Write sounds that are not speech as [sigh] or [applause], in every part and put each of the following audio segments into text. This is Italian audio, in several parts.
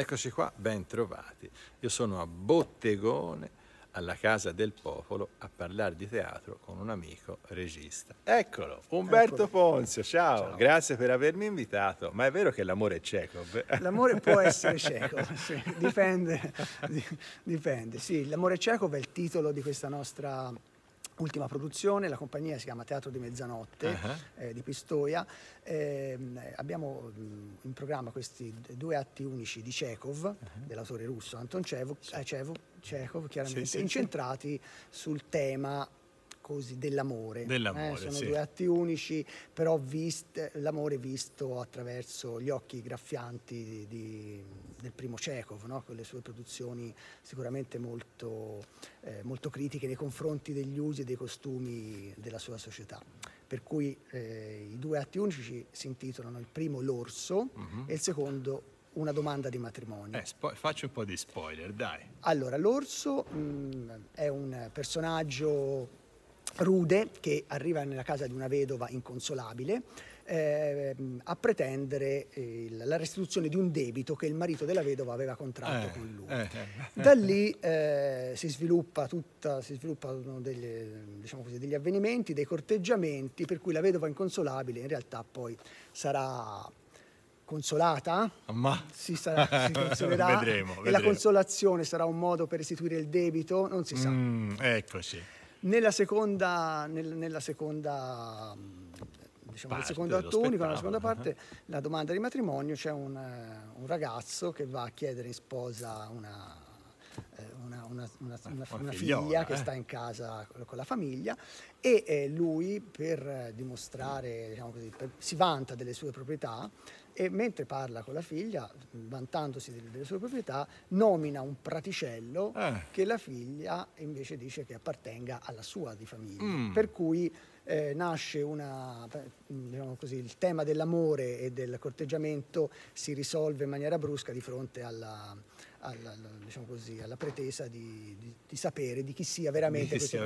Eccoci qua, ben trovati. Io sono a Bottegone, alla Casa del Popolo, a parlare di teatro con un amico regista. Eccolo, Umberto Eccolo. Ponzio, ciao. Ciao. grazie per avermi invitato. Ma è vero che l'amore è Chekhov? [laughs] L'amore può essere cieco, sì, dipende, [laughs] di- dipende. Sì, L'amore cieco è il titolo di questa nostra ultima produzione, la compagnia si chiama Teatro di Mezzanotte Ah. eh, di Pistoia. Ehm, abbiamo in programma questi due atti unici di Chekhov, dell'autore russo Anton Chekhov, eh, Chekhov, chiaramente, Sì, sì, sì. incentrati sul tema così dell'amore. Dell'amore, Eh, sono sì. due atti unici, però vist- l'amore visto attraverso gli occhi graffianti di- di- del primo Chekhov, no? con le sue produzioni sicuramente molto, eh, molto critiche nei confronti degli usi e dei costumi della sua società. Per cui eh, i due atti unici si intitolano il primo L'Orso e il secondo Una domanda di matrimonio. Eh, spo- faccio un po' di spoiler, dai. Allora, l'orso mh, è un personaggio rude che arriva nella casa di una vedova inconsolabile ehm, a pretendere eh, la restituzione di un debito che il marito della vedova aveva contratto Eh, con lui. eh, eh. Da lì eh, si sviluppa tutta, si sviluppano degli, diciamo così, degli avvenimenti, dei corteggiamenti, per cui la vedova inconsolabile in realtà poi sarà consolata Ma si, sarà, si [laughs] consolerà Vedremo, e la vedremo. consolazione sarà un modo per restituire il debito, non si sa. Mm, eccoci. Nella seconda, nel- nella seconda mh, diciamo, nel Parte secondo dello atto unico, nella seconda parte, la domanda di matrimonio, c'è un, eh, un ragazzo che va a chiedere in sposa una, una- una- una- una- una una figlia che eh. sta in casa con la famiglia e eh, lui per eh, dimostrare, diciamo così, per- si vanta delle sue proprietà e mentre parla con la figlia, vantandosi delle, delle sue proprietà, nomina un praticello Eh. che la figlia invece dice che appartenga alla sua di famiglia. Mm. Per cui eh, nasce una, diciamo così, il tema dell'amore e del corteggiamento si risolve in maniera brusca di fronte alla, alla- alla- diciamo così, alla pretesa di, di- di sapere di chi sia veramente chi questo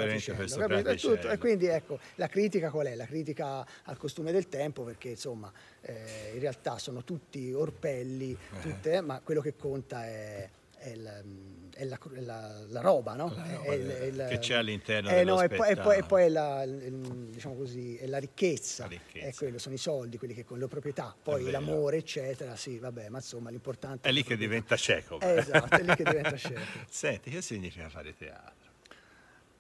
sia veramente questo tutto-. E quindi ecco, la critica qual è? La critica al costume del tempo perché insomma eh, in realtà sono tutti orpelli, tutte, ma quello che conta è, è il- è la, la- la roba, no? La roba è è che c'è all'interno eh, no, e poi, e poi- e poi è la, diciamo così, è la ricchezza, La ricchezza. È quello, sono i soldi, quelli che con le proprietà, poi l'amore, eccetera, sì, vabbè, ma insomma l'importante È lì la che diventa Chekhov. Eh, esatto, è lì che diventa [laughs] scelta. Senti, che significa fare teatro?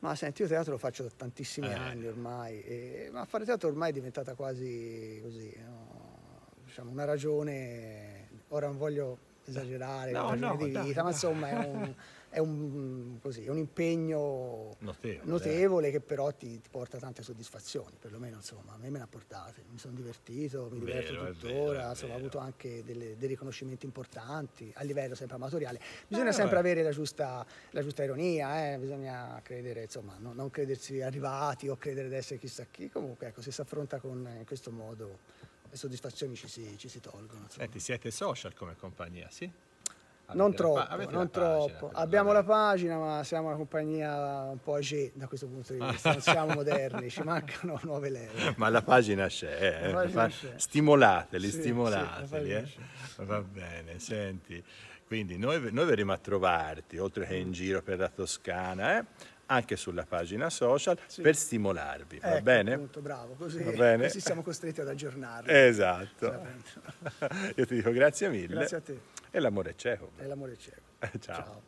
Ma senti, io teatro lo faccio da tantissimi Eh. anni ormai, e- ma fare teatro ormai è diventata quasi così, no? diciamo una ragione, ora non voglio esagerare, No, no, di vita, ma dai. insomma è un, [laughs] è un, così, un impegno Notevole. notevole che però ti, ti porta tante soddisfazioni, perlomeno insomma, a me me ne ha portate, mi sono divertito, mi Vero, diverto tuttora, vero, insomma, ho avuto anche delle- dei riconoscimenti importanti a livello sempre amatoriale. Bisogna Eh, sempre vabbè. avere la giusta, la giusta ironia, eh, bisogna credere, insomma, no- non credersi arrivati o credere di essere chissà chi, comunque ecco, se si affronta con, in questo modo le soddisfazioni ci si, ci si tolgono. Senti, siete social come compagnia, sì? Non Avete pa- troppo, non pagina, troppo. però, Abbiamo la pagina, ma siamo una compagnia un po' age da questo punto di vista, non siamo [laughs] moderni, ci mancano nuove leve. Ma la pagina c'è, eh. La pagina c'è. stimolateli, Sì, sì, la stimolateli. pagina eh. Va bene, senti. Quindi noi, noi verremo a trovarti, oltre che in giro per la Toscana, eh, anche sulla pagina social, Sì. per stimolarvi, va Ecco, bene? appunto, bravo, così, Va bene. così siamo costretti ad aggiornarli. Esatto. [laughs] Io ti dico grazie mille. Grazie a te, E l'amore è cieco. è l'amore cieco. [laughs] Ciao. Ciao.